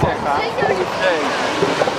Gente,